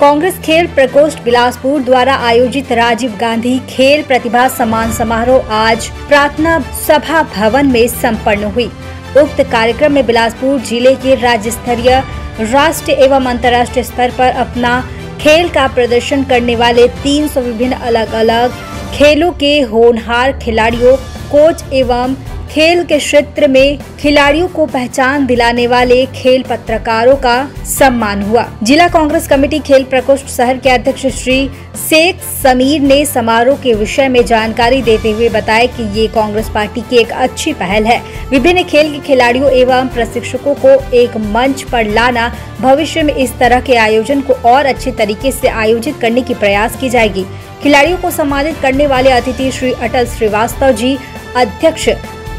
कांग्रेस खेल प्रकोष्ठ बिलासपुर द्वारा आयोजित राजीव गांधी खेल प्रतिभा सम्मान समारोह आज प्रार्थना सभा भवन में संपन्न हुई। उक्त कार्यक्रम में बिलासपुर ज़िले के राज्य स्तरीय राष्ट्रीय एवं अंतर्राष्ट्रीय स्तर पर अपना खेल का प्रदर्शन करने वाले 300 विभिन्न अलग अलग खेलों के होनहार खिलाड़ियों, कोच एवं खेल के क्षेत्र में खिलाड़ियों को पहचान दिलाने वाले खेल पत्रकारों का सम्मान हुआ। जिला कांग्रेस कमेटी खेल प्रकोष्ठ शहर के अध्यक्ष श्री शेख समीर ने समारोह के विषय में जानकारी देते हुए बताया कि ये कांग्रेस पार्टी की एक अच्छी पहल है। विभिन्न खेल के खिलाड़ियों एवं प्रशिक्षकों को एक मंच पर लाना भविष्य में इस तरह के आयोजन को और अच्छे तरीके से आयोजित करने की प्रयास की जाएगी। खिलाड़ियों को सम्मानित करने वाले अतिथि श्री अटल श्रीवास्तव जी, अध्यक्ष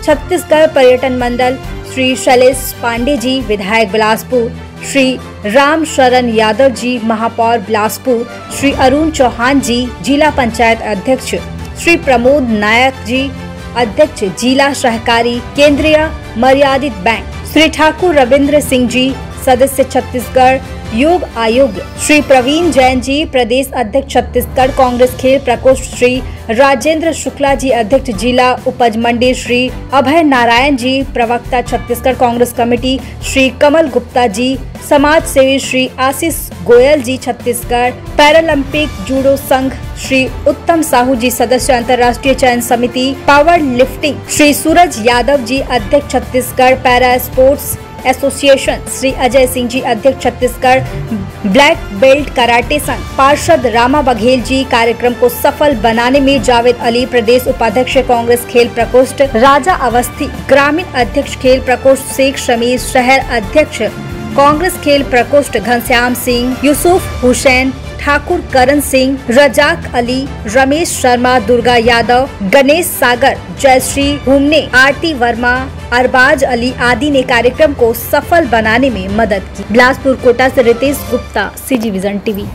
छत्तीसगढ़ पर्यटन मंडल, श्री शैलेश पांडे जी, विधायक बिलासपुर, श्री राम शरण यादव जी, महापौर बिलासपुर, श्री अरुण चौहान जी, जिला पंचायत अध्यक्ष, श्री प्रमोद नायक जी, अध्यक्ष, जिला सहकारी केंद्रीय मर्यादित बैंक, श्री ठाकुर रविंद्र सिंह जी सदस्य छत्तीसगढ़ योग आयोग। श्री प्रवीण जैन जी, प्रदेश अध्यक्ष छत्तीसगढ़ कांग्रेस खेल प्रकोष्ठ श्री राजेंद्र शुक्ला जी, अध्यक्ष जिला उपज मंडी श्री अभय नारायण जी, प्रवक्ता छत्तीसगढ़ कांग्रेस कमेटी श्री कमल गुप्ता जी, समाज सेवी श्री आशीष गोयल जी, छत्तीसगढ़ पैरालंपिक जूडो संघ श्री उत्तम साहू जी, सदस्य अंतर्राष्ट्रीय चयन समिति पावर लिफ्टिंग श्री सूरज यादव जी, अध्यक्ष Chhattisgarh para sports association, Shri Ajay Singh ji अध्यक्ष छत्तीसगढ़, ब्लैक बेल्ट कराटे संघ, पार्षद रामा बघेल जी कार्यक्रम को सफल बनाने में जावेद अली, प्रदेश उपाध्यक्ष कांग्रेस खेल प्रकोष्ठ, राजा अवस्थी, ग्रामीण अध्यक्ष खेल प्रकोष्ठ शेख शमीर, शहर अध्यक्ष कांग्रेस खेल प्रकोष्ठ घनश्याम सिंह, यूसुफ हुसैन ठाकुर, करण सिंह, रजाक अली, रमेश शर्मा, दुर्गा यादव, गणेश सागर, जयश्री हुमने आरती वर्मा, अरबाज अली आदि ने कार्यक्रम को सफल बनाने में मदद की। बिलासपुर कोटा से Ritesh Gupta C vision TV.